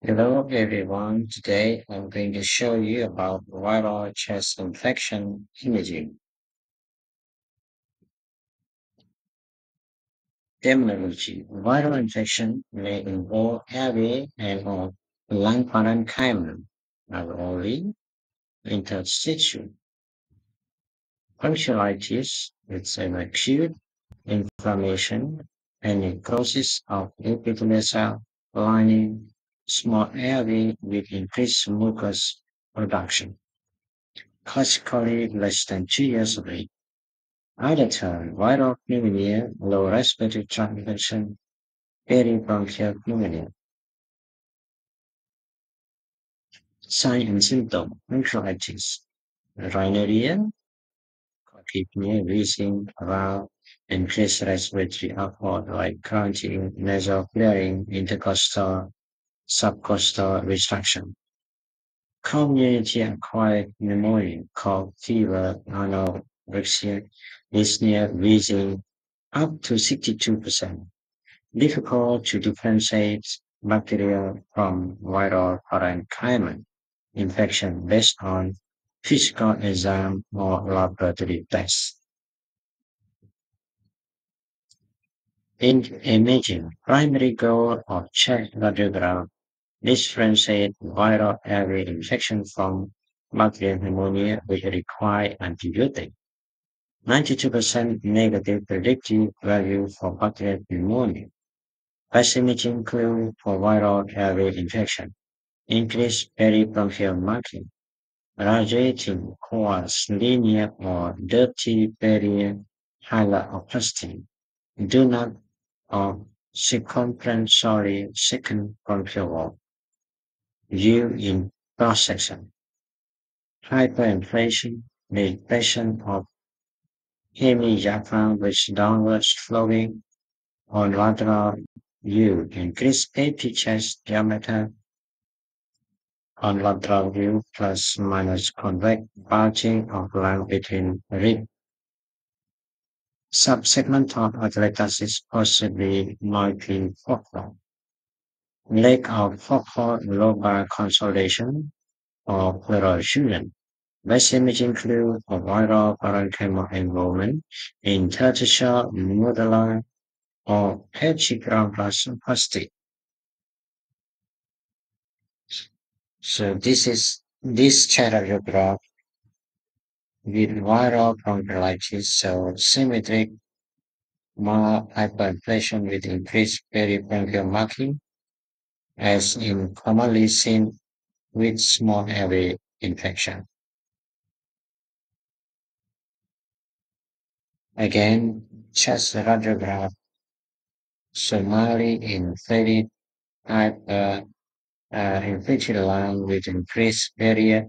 Hello everyone. Today I'm going to show you about viral chest infection imaging. Terminology. Viral infection may involve airway and or lung parenchyma, alveoli, interstitial. Bronchiolitis is an acute inflammation and necrosis of epithelial lining, small airway with increased mucus production. Classically less than two years of age. Either term, viral pneumonia, lower respiratory tract infection, peribronchial pneumonia. Sign and symptom, bronchitis, rhinorrhea, tachypnea, wheezing, around, increased respiratory output like grunting, nasal flaring, intercostal, subcostal retraction. Community acquired pneumonia, cough, fever, anorexia, near wheezing, up to 62%. Difficult to differentiate bacterial from viral parenchyma infection based on physical exam or laboratory tests. In imaging, primary goal of chest radiograph differentiate viral airway infection from bacterial pneumonia which require antibiotic. 92% negative predictive value for bacterial pneumonia. Imaging clue for viral airway infection. Increased peribronchial marking. Radiating coarse, linear, or dirty perihilar opacity. Do not uh, or circumferentially second bronchial wall. View in cross section. Hyperinflation, the patient of hemidiaphragm with downwards flowing on lateral view, increase AP chest diameter on lateral view plus minus convex bulging of line between rib. Subsegment of atelectasis possibly multifocal. Lack of focal lobar consolidation or pleural effusion. Best imaging clue of viral parenchymal involvement in interstitial nodular or opacity. So this is this chart radiograph with viral bronchiolitis, so symmetric hyperinflation with increased peribronchial marking, as in commonly seen with small airway infection. Again, chest radiograph, Somali inflated hyper uh, inflated lung with increased period,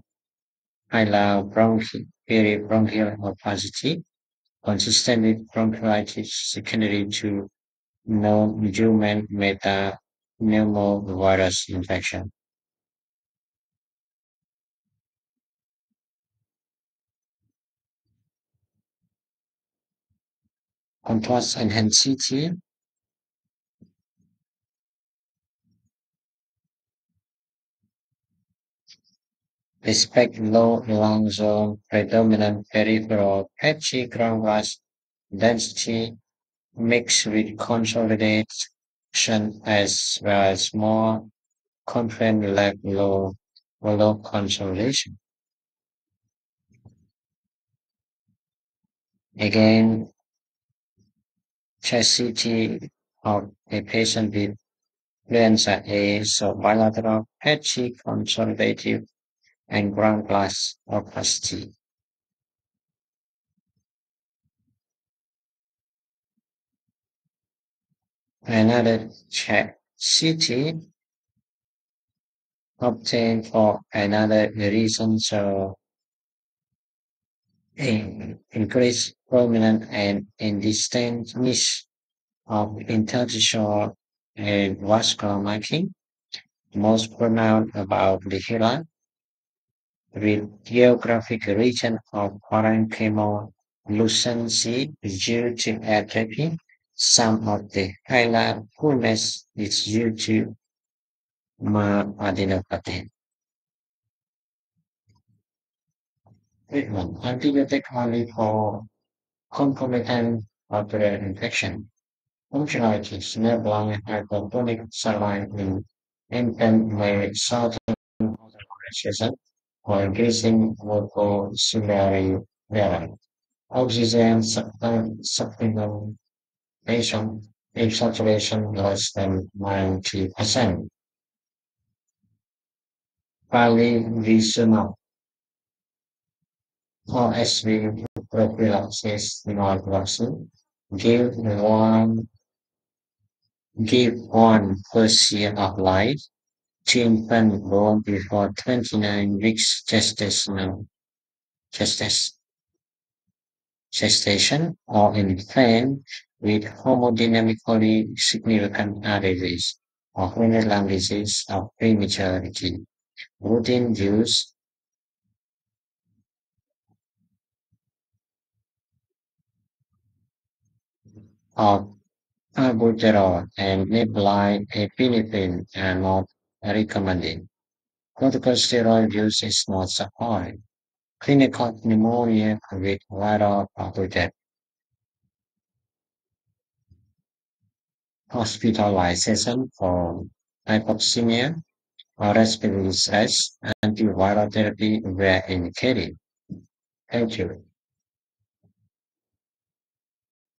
hilar bronchi, peribronchial opacity, consistent with bronchiolitis secondary to non-human meta pneumovirus infection. Contrast CT Respect low lung zone, predominant peripheral patchy ground glass density mixed with consolidation as well as more confident left low low consolidation. Again, chest CT of a patient with influenza A, so bilateral patchy consolidative and ground glass opacity. Another check CT obtained for another reason, so in increased prominent and indistinct niche of interstitial and vascular marking, most pronounced about the hilar, with geographic region of parenchymal lucency due to atrophy. Some of the hilar fullness is due to my adenopatin. Treatment. Antibiotic only for concomitant bacterial infection. Functionalities. Enabling hypertonic saline in infant may result in hospitalization or increasing mucociliary level. Oxygen supplementation if saturation less than 90%. Palivizumab RSV prophylaxis vaccine give one give one first year of life. Infant born before 29 weeks gestational gestation gestation or infant with hemodynamically significant or renal lung disease of prematurity. Routine use of albuterol and nebulized epinephrine are not recommended. Corticosteroid use is not supported. Clinical pneumonia with viral pathogen. Hospitalization for hypoxemia or respiratory stress, antiviral therapy were indicated. Thank you.